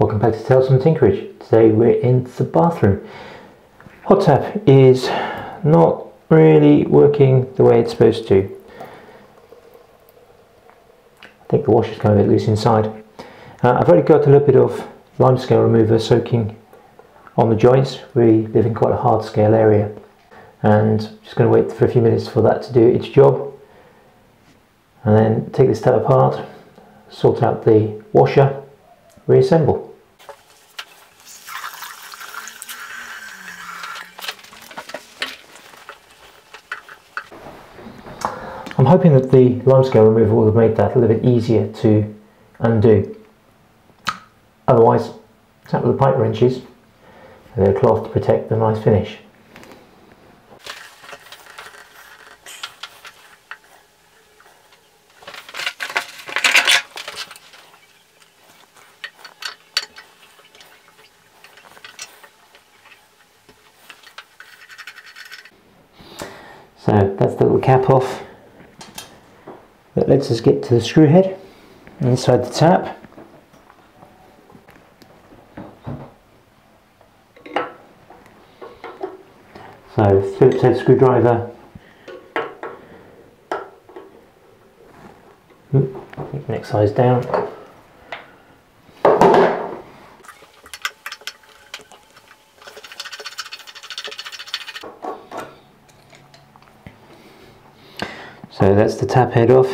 Welcome back to Tales from Tinkerage. Today we're in the bathroom. Hot tap is not really working the way it's supposed to. I think the washer's kind of a bit loose inside. Uh, I've already got a little bit of limescale remover soaking on the joints. We live in quite a hard scale area and just going to wait for a few minutes for that to do its job and then take this tap apart, sort out the washer, reassemble. I'm hoping that the limescale removal will have made that a little bit easier to undo. Otherwise, tap with the pipe wrenches and a cloth to protect the nice finish. So that's the little cap off that lets us get to the screw head inside the tap. So Phillips head screwdriver. Next size down. So that's the tap head off.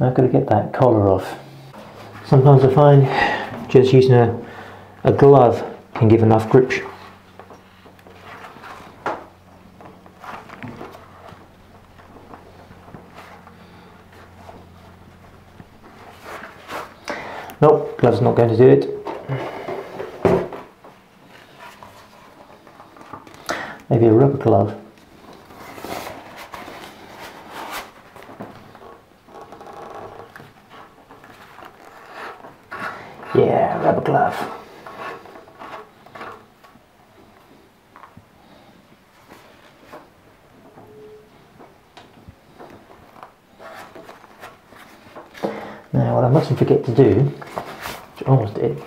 Now I've got to get that collar off. Sometimes I find just using a, a glove can give enough grip. Nope, glove's not going to do it. Maybe a rubber glove. Yeah, rubber glove. Now what I mustn't forget to do, which I almost did,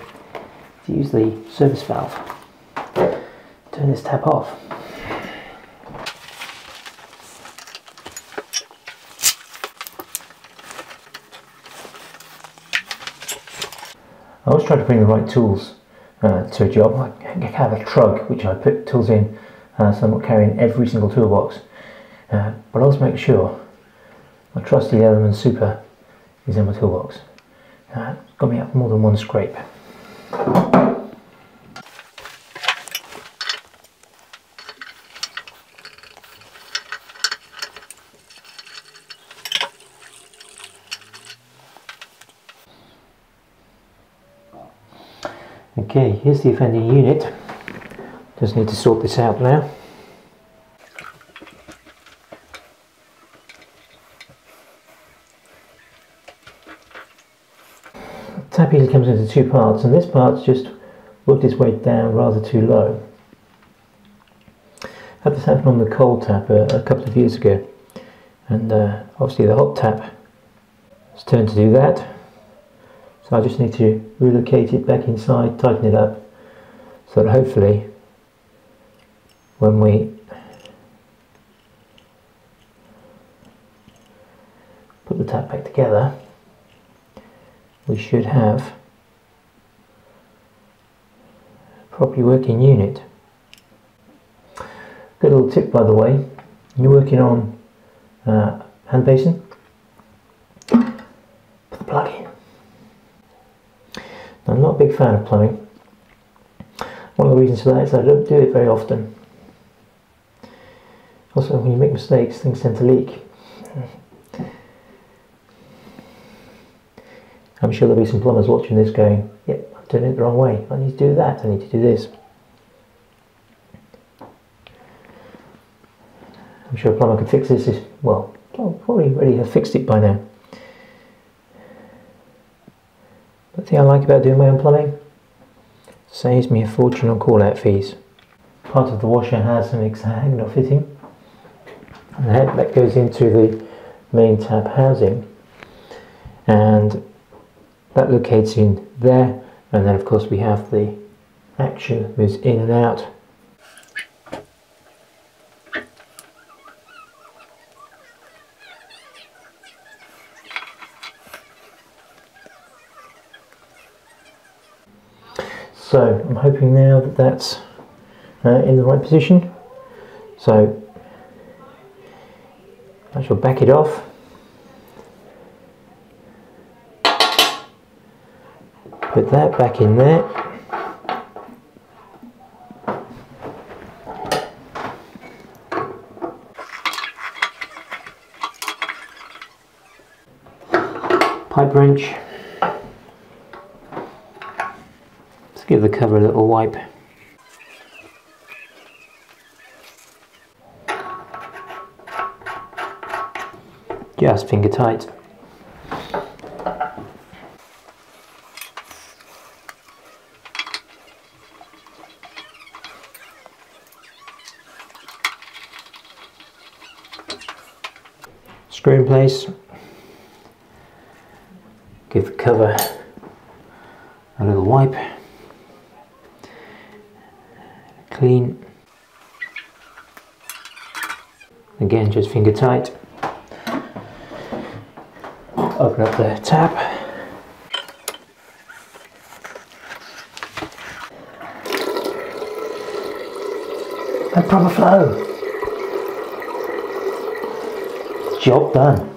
is use the service valve. Turn this tap off. I always try to bring the right tools uh, to a job. I have a trug which I put tools in uh, so I'm not carrying every single toolbox. Uh, but I always make sure my trusty Element Super is in my toolbox. Uh, got me up more than one scrape. Okay, here's the offending unit. Just need to sort this out now. Tap easily comes into two parts and this part's just worked its way down rather too low. had this happen on the cold tap a, a couple of years ago and uh, obviously the hot tap has turned to do that so I just need to relocate it back inside, tighten it up, so that hopefully when we put the tap back together, we should have properly working unit. Good little tip by the way, you're working on uh, hand basin, put the plug in. I'm not a big fan of plumbing. One of the reasons for that is I don't do it very often. Also, when you make mistakes, things tend to leak. I'm sure there'll be some plumbers watching this going, yep, I'm doing it the wrong way. I need to do that, I need to do this. I'm sure a plumber could fix this, well, probably already have fixed it by now. But The thing I like about doing my own plumbing, saves me a fortune on call out fees. Part of the washer has an hexagonal fitting and that goes into the main tap housing and that locates in there and then of course we have the action moves in and out So I'm hoping now that that's uh, in the right position. So I shall back it off. Put that back in there. Pipe wrench. Let's give the cover a little wipe. Just finger tight. Screw in place. Give the cover a little wipe. Clean. Again, just finger tight open up the tap. And proper flow. Job done.